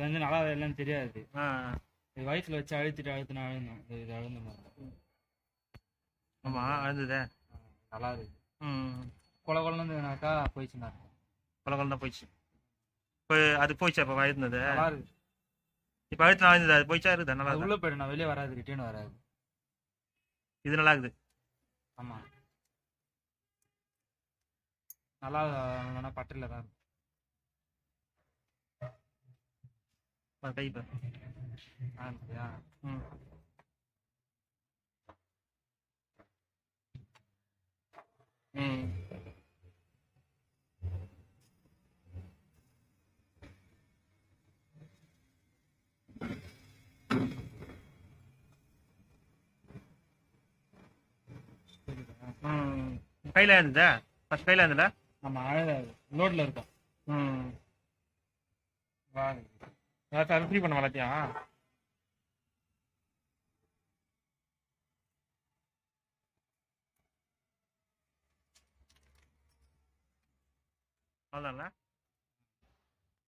இது வந்து நல்லா இல்லைன்னு தெரியாது. இது வயிற்றுல வச்சு அழுத்திட்டு அழுத்தினா அழுந்தோம் இது அழுந்த மாதிரி. ஆமா அழுந்ததே. நல்லா இருக்கு ம். கொல கொலன்னு இருந்ததுனாக்கா போயிடுச்சுன்னா கொல கொல தான் போயிடுச்சு. இப்போ அது போயிடுச்சா இப்போ அழுந்தது நல்லா இருக்கு இப்போ அழுத்து அழுந்தது? அது போயிடுச்சா இருக்குதா நல்லா? உள்ள போயிடும் வெளியே வராது ரிட்டர்ன் வராது. இது நல்லா இருக்குது. ஆமா. நல்லா பட்டில தான் இருக்கும் பாரு, கை பாரு. ஆ, இருக்கியா? ம் ம் கையில் இருந்ததா ஃபஸ்ட் கையில் இருந்ததா ஆமா அழுதாது லோட்ல இருக்கும் ம் வா ஏதாச்சும் அது ஃப்ரீ பண்ண எல்லாத்தையும் அதான்ல